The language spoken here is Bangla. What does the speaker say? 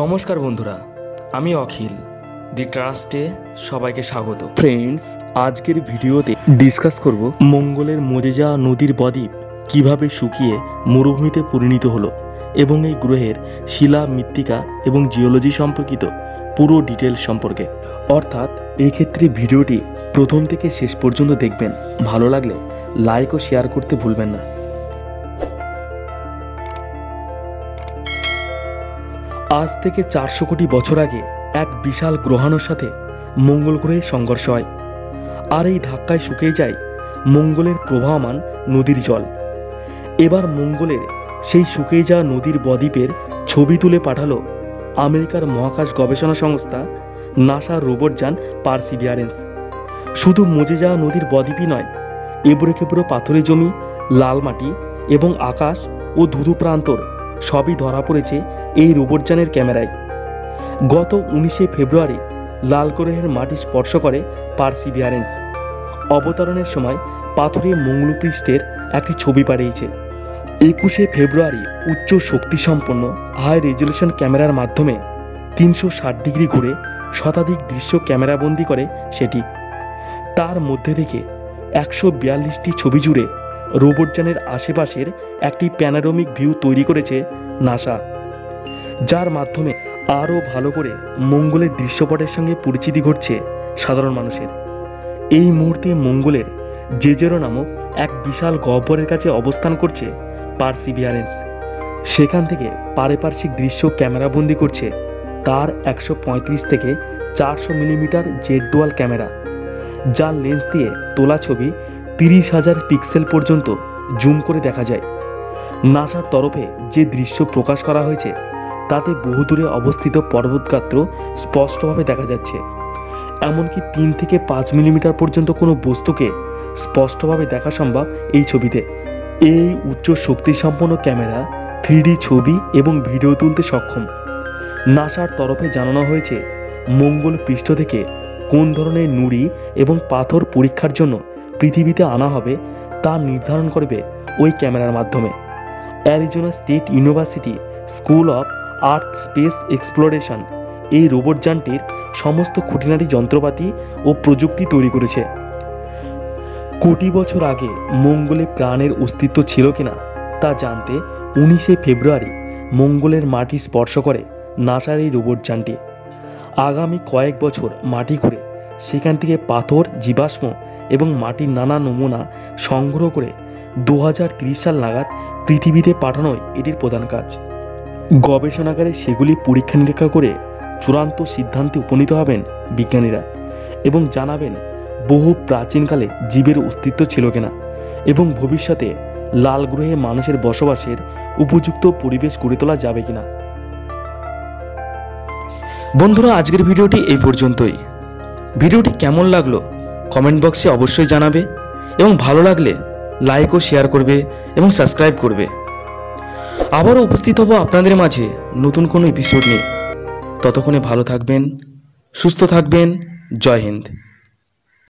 নমস্কার বন্ধুরা, আমি অখিল, দি ট্রাস্টে সবাইকে স্বাগত। ফ্রেন্ডস, আজকের ভিডিওতে ডিসকাস করব মঙ্গলের মজে যাওয়া নদীর বদ্বীপ কীভাবে শুকিয়ে মরুভূমিতে পরিণত হলো এবং এই গ্রহের শিলা, মৃত্তিকা এবং জিওলজি সম্পর্কিত পুরো ডিটেলস সম্পর্কে। অর্থাৎ এই ক্ষেত্রে ভিডিওটি প্রথম থেকে শেষ পর্যন্ত দেখবেন। ভালো লাগলে লাইক ও শেয়ার করতে ভুলবেন না। আজ থেকে চারশো কোটি বছর আগে এক বিশাল গ্রহাণুর সাথে মঙ্গল গ্রহে সংঘর্ষ হয়। আর এই ধাক্কায় শুকিয়ে যায় মঙ্গলের প্রবাহমান নদীর জল। এবার মঙ্গলের সেই শুকিয়ে যাওয়া নদীর বদ্বীপের ছবি তুলে পাঠালো আমেরিকার মহাকাশ গবেষণা সংস্থা নাসার রোবট যান পার্সিভিয়ারেন্স। শুধু মজে যাওয়া নদীর বদ্বীপই নয় এবড়ো খেবড়ো পাথরের জমি, লাল মাটি এবং আকাশ ও ধুধু প্রান্তর সবই ধরা পড়েছে এই রোবটযানের ক্যামেরায়। গত উনিশে ফেব্রুয়ারি লাল মাটি স্পর্শ করে পার্সিভিয়ারেন্স অবতরণের সময় পাথরে মঙ্গলপৃষ্ঠের একটি ছবি পাঠিয়েছে। একুশে ফেব্রুয়ারি উচ্চ শক্তিসম্পন্ন হাই রেজলিউশন ক্যামেরার মাধ্যমে তিনশো ষাট ডিগ্রি ঘুরে শতাধিক দৃশ্য ক্যামেরাবন্দি করে সেটি। তার মধ্যে থেকে একশো বিয়াল্লিশটি ছবি জুড়ে রোবটযানের আশেপাশের একটি প্যানারোমিক ভিউ তৈরি করেছে নাসা, যার মাধ্যমে আরও ভালো করে মঙ্গলের দৃশ্যপটের সঙ্গে পরিচিতি ঘটছে সাধারণ মানুষের। এই মুহূর্তে মঙ্গলের জেজেরো নামক এক বিশাল গহ্বরের কাছে অবস্থান করছে পার্সিভিয়ারেন্স। সেখান থেকে পারিপার্শ্বিক দৃশ্য ক্যামেরাবন্দি করছে তার একশো পঁয়ত্রিশ থেকে চারশো মিলিমিটার জেড ডুয়াল ক্যামেরা, যার লেন্স দিয়ে তোলা ছবি তিরিশ হাজার পিক্সেল পর্যন্ত জুম করে দেখা যায়। নাসার তরফে যে দৃশ্য প্রকাশ করা হয়েছে, তাতে বহুদূরে অবস্থিত পর্বতগাত্র স্পষ্টভাবে দেখা যাচ্ছে। এমনকি তিন থেকে পাঁচ মিলিমিটার পর্যন্ত কোনো বস্তুকে স্পষ্টভাবে দেখা সম্ভব এই ছবিতে। এই উচ্চ শক্তিসম্পন্ন ক্যামেরা, থ্রিডি ছবি এবং ভিডিও তুলতে সক্ষম। নাসার তরফে জানানো হয়েছে, মঙ্গল পৃষ্ঠ থেকে কোন ধরনের নুড়ি এবং পাথর পরীক্ষার জন্য পৃথিবীতে আনা হবে তা নির্ধারণ করবে ওই ক্যামেরার মাধ্যমে। Arizona state university school of earth space exploration এই রোবটযানটির সমস্ত খুঁটিনাটি যন্ত্রপাতি ও প্রযুক্তি তৈরি করেছে। কোটি বছর আগে মঙ্গলে প্রাণের অস্তিত্ব ছিল কিনা তা জানতে উনিশে ফেব্রুয়ারি মঙ্গলের মাটি স্পর্শ করে নাসার এই রোবটযানটি আগামী কয়েক বছর মাটি ঘুরে সেখান থেকে পাথর, জীবাশ্ম এবং মাটির নানা নমুনা সংগ্রহ করে দু হাজার ত্রিশ সাল নাগাদ পৃথিবীতে পাঠানোই এটির প্রধান কাজ। গবেষণাগারে সেগুলি পরীক্ষা নিরীক্ষা করে চূড়ান্ত সিদ্ধান্তে উপনীত হবেন বিজ্ঞানীরা এবং জানাবেন বহু প্রাচীনকালে জীবের অস্তিত্ব ছিল কিনা এবং ভবিষ্যতে লাল গ্রহে মানুষের বসবাসের উপযুক্ত পরিবেশ গড়ে তোলা যাবে কিনা। বন্ধুরা, আজকের ভিডিওটি এই পর্যন্তই। ভিডিওটি কেমন লাগল কমেন্ট বক্সে অবশ্যই জানাবে এবং ভালো লাগলে লাইক ও শেয়ার করবে এবং সাবস্ক্রাইব করবে। আবারও উপস্থিত হব আপনাদের মাঝে নতুন কোনো এপিসোড নিয়ে। ততক্ষণে ভালো থাকবেন, সুস্থ থাকবেন, জয় হিন্দ।